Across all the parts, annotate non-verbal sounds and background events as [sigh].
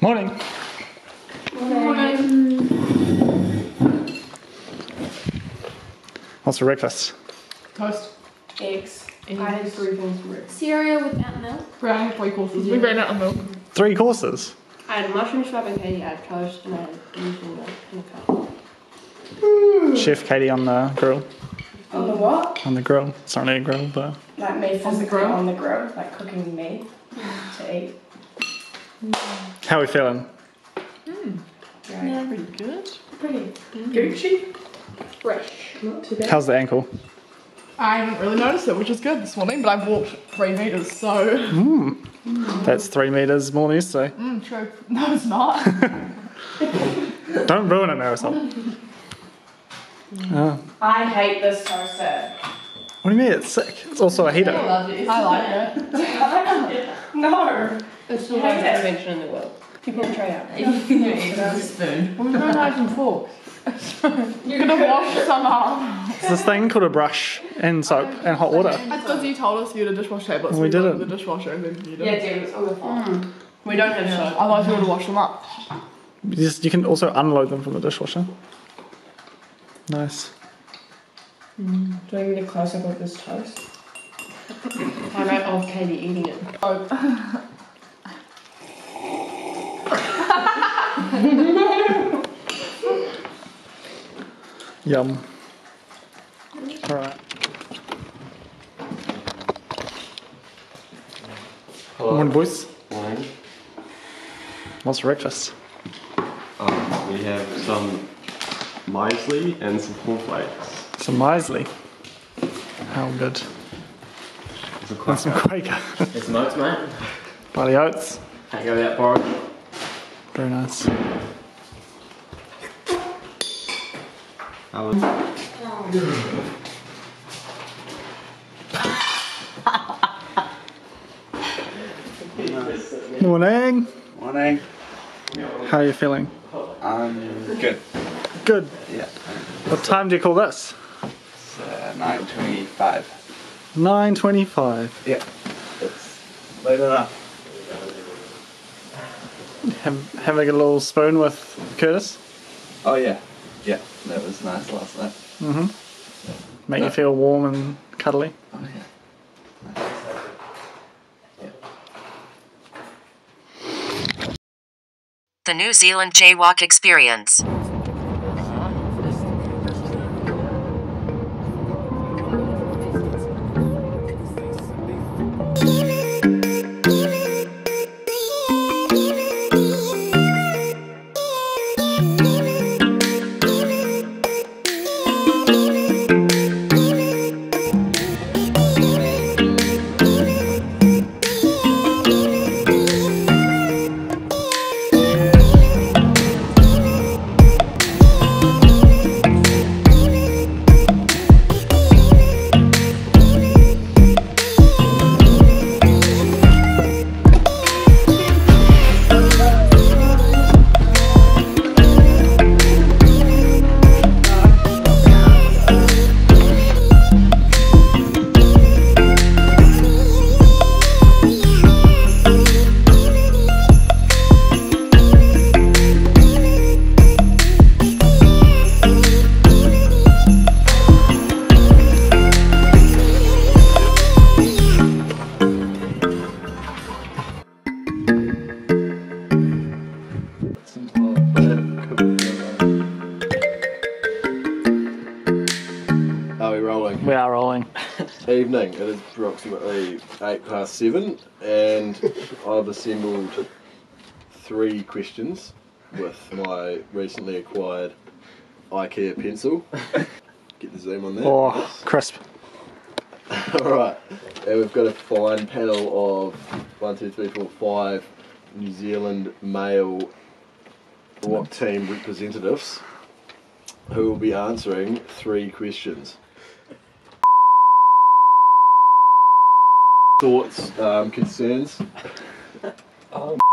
Morning. Morning. What's for breakfast? Toast. Eggs. I I had had three things for breakfast. cereal without milk. Brown had three courses. We ran out of milk. Three courses. I had a mushroom swab and Katie had toast and I had usual milk in a cup. Chef Katie on the grill. On the what? On the grill. It's not really a grill, but Like me physically grill? on the grill, like cooking meat to eat. Mm. How are we feeling? Hmm. Yeah. Pretty good. Pretty Gucci. Fresh. Not too bad. How's the ankle? I haven't really noticed it, which is good this morning, but I've walked three metres, so. Hmm. That's three meters more than yesterday. Mm, true. [laughs] No, it's not. [laughs] Don't ruin it, Marisol. Oh. Hmm. Ah. I hate this toaster. What do you mean? It's sick. It's also a heater. I like [laughs] it. no. It's the worst invention in the world. Give me a tray out. [laughs] We've got knives and forks. You're gonna wash some up. It's this thing called a brush and soap and hot water. That's because you told us you had a dishwasher tablets. We didn't. The dishwasher and then you didn't. Yeah, dude, it's on the floor. We don't have soap. Otherwise, you would have washed them up. You, just, you can also unload them from the dishwasher. Nice. Do I get a close up of this toast? [laughs] I wrote of Katie eating it. Oh, [laughs] [laughs] Yum. Alright. Morning, boys. Morning. What's for breakfast? Um, we have some muesli and some cornflakes. Some Misley. How good. It's a And some. Quaker. It's notes, mate. Bloody oats. Can't go porridge. Very [laughs] nice. Morning. Morning. How are you feeling? I'm good. Good. Yeah. What time do you call this? It's uh, 9.25. 9.25. Yeah. It's late enough. Have, having a little spoon with Curtis. Oh yeah. Yeah. That was nice last night. Mm-hmm. Make you feel warm and cuddly. Oh yeah. yeah. The New Zealand JWOC Experience. Evening. It is approximately eight past seven, and I've assembled three questions with my recently acquired IKEA pencil. Get the zoom on that. Oh, crisp. [laughs] All right, and we've got a fine panel of one, two, three, four, five New Zealand male rock team representatives who will be answering three questions. Thoughts, um, concerns? Oh. [laughs]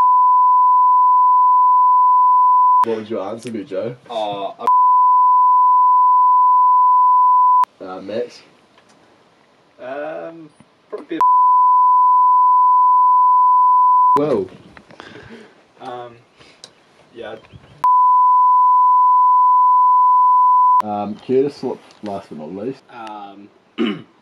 What would your answer be, Joe? Oh, Uh, Max? um, probably Well, um, Yeah. Um, Curtis, last but not least? Um, [clears throat]